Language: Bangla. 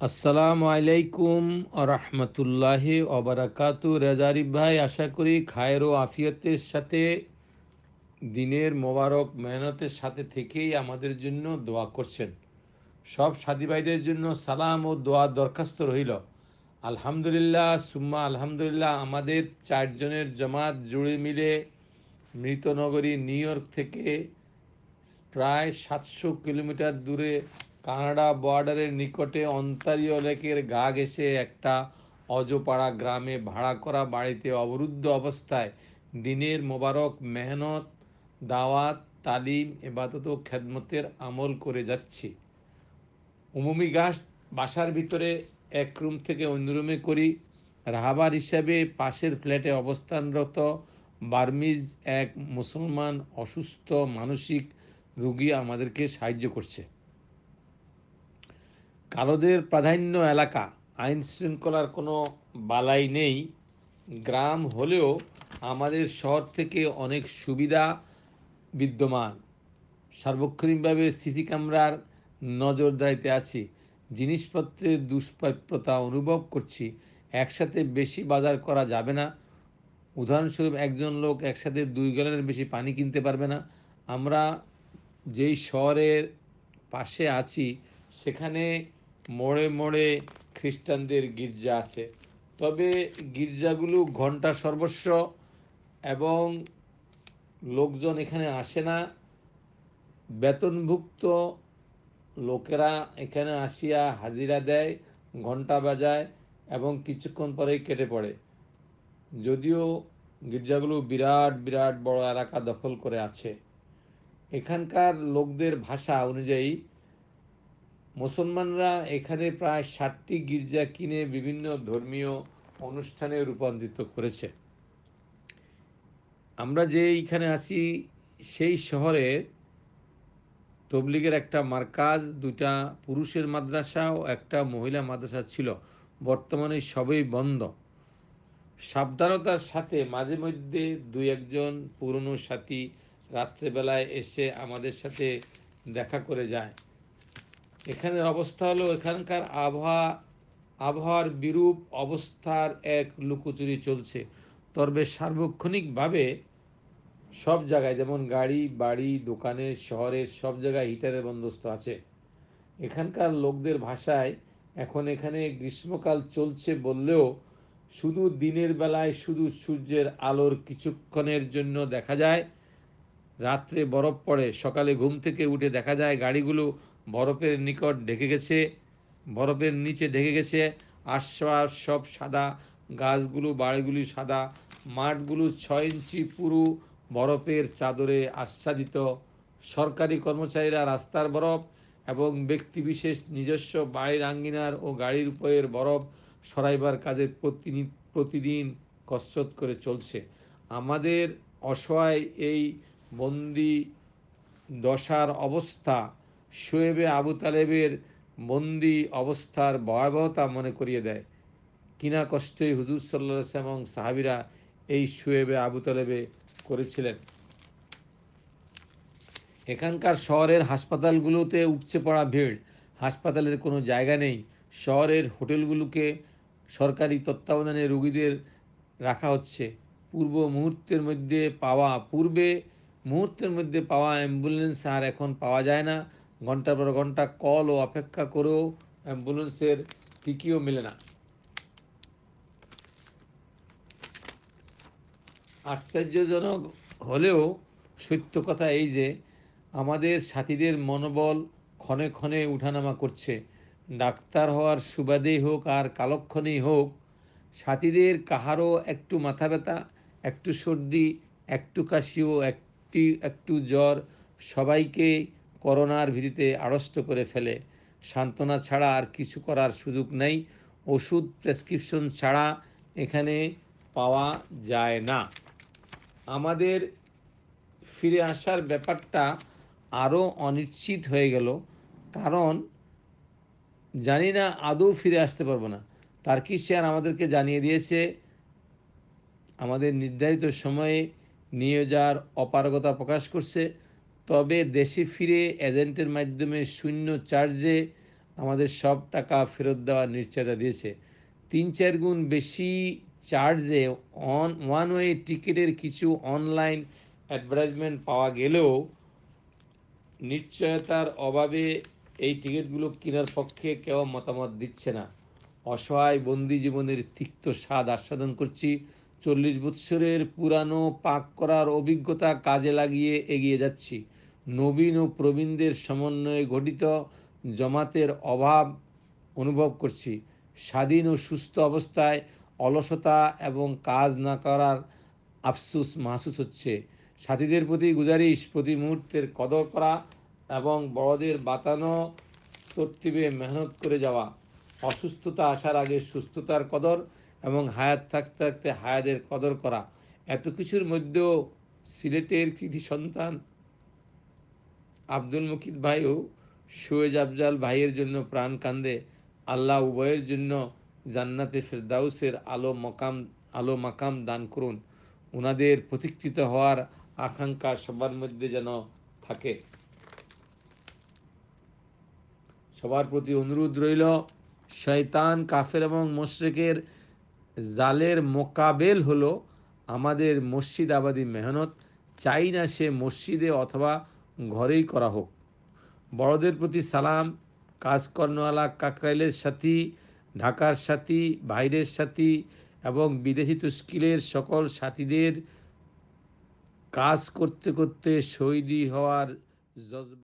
আসসালামু আলাইকুম রহমতুল্লাহি অবরাকাতু রেজারিফ ভাই, আশা করি খায়ের ও আফিয়তের সাথে, দিনের মোবারক মেহনতের সাথে থেকেই আমাদের জন্য দোয়া করছেন। সব সাদী ভাইদের জন্য সালাম ও দোয়া দরখাস্ত রইল। আলহামদুলিল্লাহ, সুম্মা আলহামদুলিল্লাহ, আমাদের চারজনের জমাত জুড়ে মিলে মৃতনগরী, নিউ ইয়র্ক থেকে প্রায় সাতশো কিলোমিটার দূরে কানাডা বর্ডারের নিকটে অন্তারীয় লেকের গা ঘেসে একটা অজপাড়া গ্রামে ভাড়া করা বাড়িতে অবরুদ্ধ অবস্থায় দিনের মোবারক, মেহনত, দাওয়াত, তালিম, এবাদত খেদমতের আমল করে যাচ্ছি। উমুমি গাছ বাসার ভিতরে এক রুম থেকে অন্য রুমে করি। রাহাবার হিসাবে পাশের ফ্ল্যাটে অবস্থানরত বার্মিজ এক মুসলমান অসুস্থ মানসিক রুগী আমাদেরকে সাহায্য করছে। কালোদের প্রাধান্য এলাকা, আইন শৃঙ্খলার কোনো বালাই নেই। গ্রাম হলেও আমাদের শহর থেকে অনেক সুবিধা বিদ্যমান। সার্বক্ষণিকভাবে সিসি ক্যামেরার নজরদারিতে আছি। জিনিসপত্রের দুষ্প্রাপ্যতা অনুভব করছি। একসাথে বেশি বাজার করা যাবে না। উদাহরণস্বরূপ, একজন লোক একসাথে দুই গ্যালনের বেশি পানি কিনতে পারবে না। আমরা যেই শহরের পাশে আছি, সেখানে মোড়ে মোড়ে খ্রিস্টানদের গির্জা আছে। তবে গির্জাগুলো ঘণ্টা সর্বস্ব এবং লোকজন এখানে আসে না। বেতনভুক্ত লোকেরা এখানে আসিয়া হাজিরা দেয় ঘণ্টা বাজায় এবং কিছুক্ষণ পরেই কেটে পড়ে। যদিও গির্জাগুলো বিরাট বিরাট বড় এলাকা দখল করে আছে। এখানকার লোকদের ভাষা অনুযায়ী মুসলমানরা এখানে প্রায় ষাটটি গির্জা কিনে বিভিন্ন ধর্মীয় অনুষ্ঠানে রূপান্তরিত করেছে। আমরা যে এইখানে আছি, সেই শহরে তবলিগের একটা মার্কাজ দুটা পুরুষের মাদ্রাসা ও একটা মহিলা মাদ্রাসা ছিল। বর্তমানে সবই বন্ধ। সাবধানতার সাথে মাঝে মধ্যে দু একজন পুরনো সাথী রাত্রেবেলায় এসে আমাদের সাথে দেখা করে যায়। এখানের অবস্থা হলো, এখানকার আবহাওয়া আবহাওয়ার বিরূপ অবস্থার এক লুকোচুরি চলছে। তবে সার্বক্ষণিকভাবে সব জায়গায়, যেমন গাড়ি, বাড়ি দোকানে শহরের, সব জায়গায় হিটারের বন্দোবস্ত আছে। এখানকার লোকদের ভাষায় এখন এখানে গ্রীষ্মকাল চলছে বললেও শুধু দিনের বেলায় শুধু সূর্যের আলোর কিছুক্ষণের জন্য দেখা যায়। রাত্রে বরফ পড়ে, সকালে ঘুম থেকে উঠে দেখা যায় গাড়িগুলো বরফের নিকট ঢেকে গেছে, বরফের নিচে ঢেকে গেছে। আশ্বাস সব সাদা, গাছগুলো, বাড়িগুলি সাদা, মাঠগুলো ছয় ইঞ্চি পুরু, বরফের চাদরে আচ্ছাদিত। সরকারি কর্মচারীরা রাস্তার বরফ এবং ব্যক্তিবিশেষ নিজস্ব বাড়ির আঙ্গিনার ও গাড়ির উপরের বরফ সরাইবার কাজে প্রতিদিন কসরত করে চলছে। আমাদের অসহায় এই বন্দি দশার অবস্থা শোয়েবে আবু তালেবের বন্দি অবস্থার ভয়াবহতা মনে করিয়ে দেয়। কিনা কষ্টে হুজুর সাল্লা এবং সাহাবিরা এই শোয়েবে আবু তালেবে করেছিলেন। এখানকার শহরের হাসপাতালগুলোতে উপচে পড়া ভিড়, হাসপাতালের কোনো জায়গা নেই। শহরের হোটেলগুলোকে সরকারি তত্ত্বাবধানে রোগীদের রাখা হচ্ছে। পূর্ব মুহূর্তের মধ্যে পাওয়া, পূর্বে মুহূর্তের মধ্যে পাওয়া অ্যাম্বুলেন্স আর এখন পাওয়া যায় না। ঘণ্টার পর ঘণ্টা কল ও অপেক্ষা করেও অ্যাম্বুলেন্সের টিকিও মেলে না। আশ্চর্যজনক হলেও সত্য কথা এই যে আমাদের সাথীদের মনোবল ক্ষণে ক্ষণে উঠানামা করছে। ডাক্তার হওয়ার সুবাদেই হোক আর কালক্ষণেই হোক, সাথীদের কাহারও একটু মাথা ব্যথা, একটু সর্দি, একটু কাশি ও একটি, একটু জ্বর সবাইকে করোনার ভিত্তিতে আড়ষ্ট করে ফেলে। সান্ত্বনা ছাড়া আর কিছু করার সুযোগ নেই। ওষুধ, প্রেসক্রিপশন ছাড়া এখানে পাওয়া যায় না। আমাদের ফিরে আসার ব্যাপারটা আরও অনিশ্চিত হয়ে গেল। কারণ জানি না আদৌ ফিরে আসতে পারব না। তার কি শেয়ার আমাদেরকে জানিয়ে দিয়েছে, আমাদের নির্ধারিত সময়ে নিয়ে যাওয়ার অপারগতা প্রকাশ করছে। তবে দেশে ফিরে এজেন্টের মাধ্যমে শূন্য চার্জে আমাদের সব টাকা ফেরত দেওয়ার নিশ্চয়তা দিয়েছে। তিন চার গুণ বেশি চার্জে অন ওয়ান ওয়ে টিকিটের কিছু অনলাইন অ্যাডভার্টাইজমেন্ট পাওয়া গেলেও নিশ্চয়তার অভাবে এই টিকিটগুলো কেনার পক্ষে কেউ মতামত দিচ্ছে না। অসহায় বন্দি জীবনের তিক্ত স্বাদ আস্বাদন করছি। চল্লিশ বৎসরের পুরানো পাক করার অভিজ্ঞতা কাজে লাগিয়ে এগিয়ে যাচ্ছি। নবীন ও প্রবীণদের সমন্বয়ে গঠিত জমাতের অভাব অনুভব করছি। স্বাধীন ও সুস্থ অবস্থায় অলসতা এবং কাজ না করার আফসুস মাহসুস হচ্ছে। সাথীদের প্রতি গুজারিশ, প্রতি মুহূর্তের কদর করা এবং বড়দের বাতানো তর্তিবে মেহনত করে যাওয়া। অসুস্থতা আসার আগে সুস্থতার কদর এবং হায়াত থাকতে থাকতে হায়াদের কদর করা। এত কিছুর মধ্যেও সিলেটের কৃতি সন্তান আব্দুল মুকিদ ভাইও সুয়েজ আফজাল ভাইয়ের জন্য প্রাণ কান্দে। আল্লাহ উভয়ের জন্য জান্নাতে ফেরদাউসের আলো মকাম, আলো মাকাম দান করুন। ওনাদের প্রতিষ্ঠিত হওয়ার আকাঙ্ক্ষা সবার মধ্যে যেন থাকে। সবার প্রতি অনুরোধ রইল, শয়তান, কাফের এবং মোশরেকের জালের মোকাবেল হলো আমাদের মসজিদ আবাদী মেহনত। চাই না সে মসজিদে অথবা ঘরেই করা হোক। বড়দের প্রতি সালাম, কাজকর্মওয়ালা কাকরাইলের সাথী, ঢাকার সাথী, বাইরের সাথী এবং বিদেশি তুস্কিলের সকল সাথীদের কাজ করতে করতে শহীদি হওয়ার জজবা